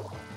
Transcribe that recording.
오.